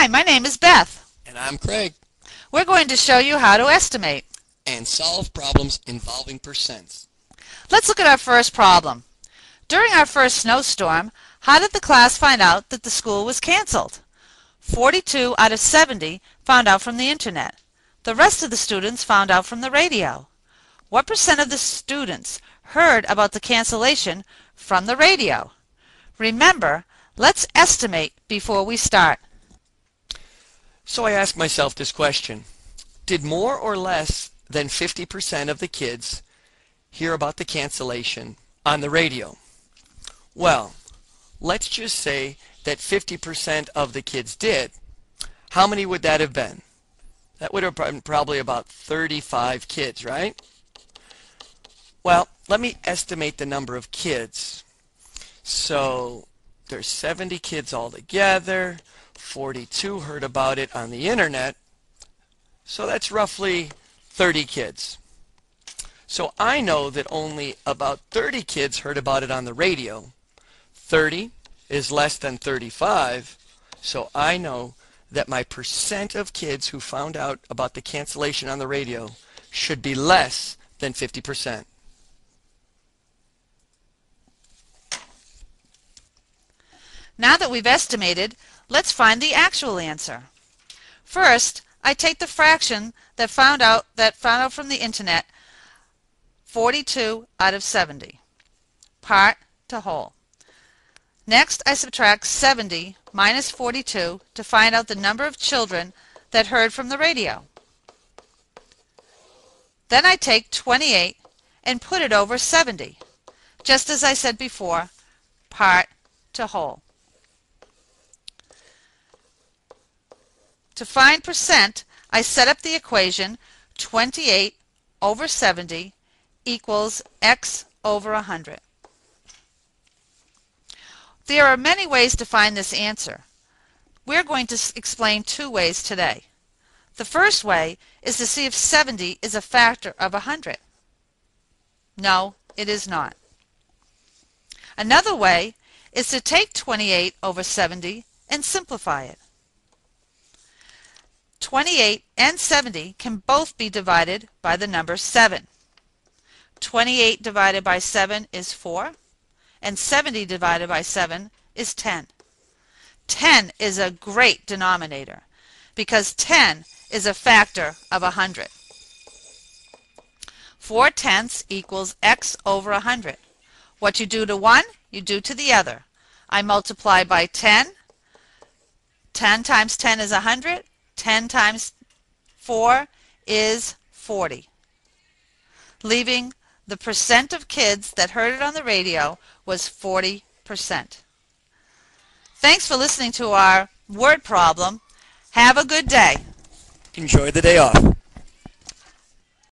Hi, my name is Beth. And I'm Craig. We're going to show you how to estimate. And solve problems involving percents. Let's look at our first problem. During our first snowstorm, how did the class find out that the school was canceled? 42 out of 70 found out from the internet. The rest of the students found out from the radio. What percent of the students heard about the cancellation from the radio? Remember, let's estimate before we start. So I ask myself this question. Did more or less than 50% of the kids hear about the cancellation on the radio? Well, let's just say that 50% of the kids did. How many would that have been? That would have been probably about 35 kids, right? Well, let me estimate the number of kids. So there's 70 kids altogether. 42 heard about it on the internet. So that's roughly 30 kids. So I know that only about 30 kids heard about it on the radio. 30 is less than 35, so I know that my percent of kids who found out about the cancellation on the radio should be less than 50%. Now that we've estimated, let's find the actual answer. First, I take the fraction that found out that found out from the internet 42 out of 70. Part to whole. Next, I subtract 70 minus 42 to find out the number of children that heard from the radio. Then I take 28 and put it over 70, just as I said before, part to whole. To find percent, I set up the equation 28 over 70 equals x over 100. There are many ways to find this answer. We're going to explain two ways today. The first way is to see if 70 is a factor of 100. No, it is not. Another way is to take 28 over 70 and simplify it. 28 and 70 can both be divided by the number 7. 28 divided by 7 is 4, and 70 divided by 7 is 10. 10 is a great denominator because 10 is a factor of 100. 4 tenths equals x over 100. What you do to one, you do to the other. I multiply by 10. 10 times 10 is 100. 10 times 4 is 40, leaving the percent of kids that heard it on the radio was 40%. Thanks for listening to our word problem. Have a good day. Enjoy the day off.